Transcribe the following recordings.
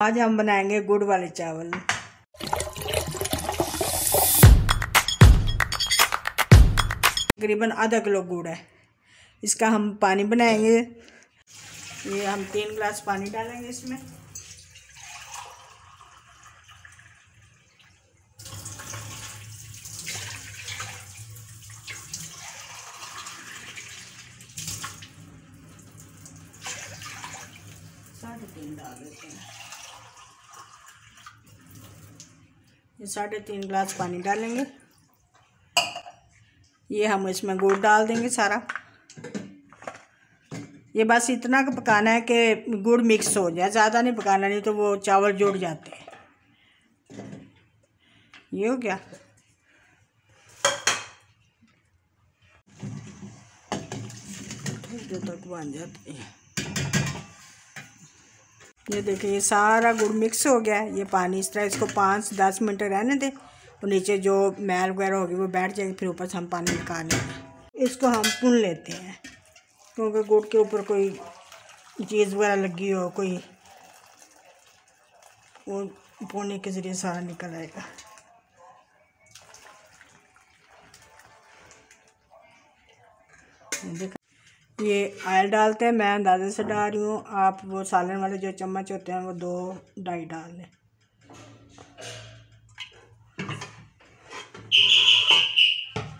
आज हम बनाएँगे गुड़ वाले चावल। तकरीबन आधा किलो गुड़ है। इसका हम पानी बनाएँगे। ये हम तीन गिलास पानी डालेंगे इसमें। साढ़े तीन डाल देते हैं। ये साढ़े तीन गिलास पानी डालेंगे। ये हम इसमें गुड़ डाल देंगे सारा। ये बस इतना का पकाना है कि गुड़ मिक्स हो जाए। ज़्यादा नहीं पकाना, नहीं तो वो चावल जुड़ जाते हैं। ये हो गया। जो तक बन जाती है। ये देखिए, ये सारा गुड़ मिक्स हो गया है। ये पानी इस तरह, इसको पाँच दस मिनट रहने दें और नीचे जो मैल वगैरह होगी वो बैठ जाएगी, फिर ऊपर से हम पानी निकाल लेंगे इसको हम पुन लेते हैं, क्योंकि गुड़ के ऊपर कोई चीज़ वगैरह लगी हो, कोई वो पुनने के ज़रिए सारा निकल आएगा। देखा ये आयल डालते हैं, मैं अंदाजे से डाल रही हूँ। आप वो सालन वाले जो चम्मच होते हैं, वो दो ढाई डाल लें।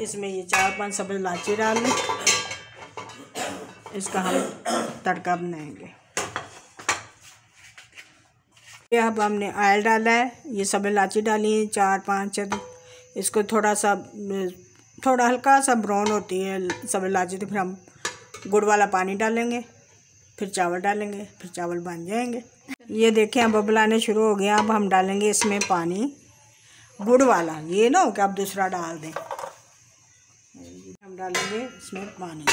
इसमें ये चार पाँच सब्ज़ इलायची डाल लें। इसका हम तड़का बनाएँगे। ये अब हमने आयल डाला है, ये सब इलायची डाली है, चार पाँच इसको थोड़ा सा, थोड़ा हल्का सा ब्राउन होती है सब इलायची तो फिर हम गुड़ वाला पानी डालेंगे, फिर चावल डालेंगे, फिर चावल बन जाएँगे। ये देखें, अब बबलाने शुरू हो गया। अब हम डालेंगे इसमें पानी, गुड़ वाला। ये ना हो कि आप दूसरा डाल दें। हम डालेंगे इसमें पानी।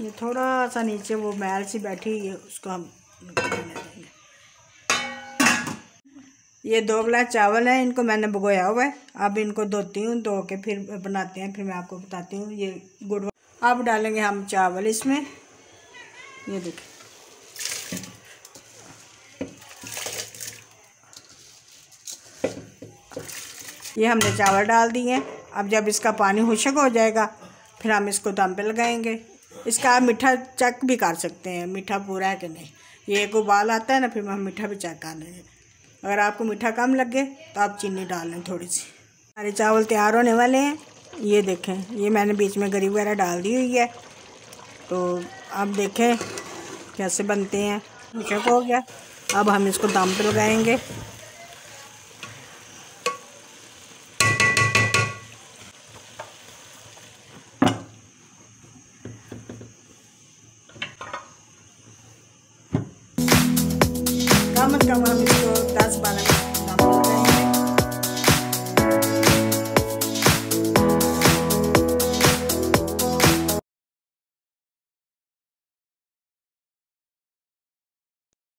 ये थोड़ा सा नीचे वो मैल सी बैठी है, उसको हम ये दो गिलास चावल है, इनको मैंने भगोया हुआ है। अब इनको धोती हूँ, धो के फिर बनाते हैं, फिर मैं आपको बताती हूँ। ये गुड़ अब डालेंगे हम चावल इसमें। ये देखिए ये हमने चावल डाल दिए अब जब इसका पानी खुशक हो जाएगा, फिर हम इसको दम पे लगाएँगे। इसका आप मीठा चेक भी कर सकते हैं, मीठा पूरा है कि नहीं। ये एक उबाल आता है ना, फिर हम मीठा भी चेक कर लेंगे अगर आपको मीठा कम लगे तो आप चीनी डाल लें थोड़ी सी। हमारे चावल तैयार होने वाले हैं। ये देखें, ये मैंने बीच में गरी वगैरह डाल दी हुई है। तो अब देखें कैसे बनते हैं। चेक हो गया। अब हम इसको दम पे लगाएँगे।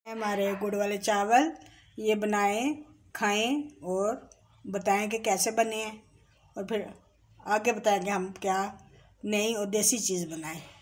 हमारे गुड़ वाले चावल। ये बनाएँ, खाएँ और बताएँ कि कैसे बने हैं। और फिर आगे बताएँगे हम क्या नई और देसी चीज़ बनाएँ।